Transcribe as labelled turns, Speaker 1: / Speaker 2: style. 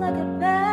Speaker 1: like a bad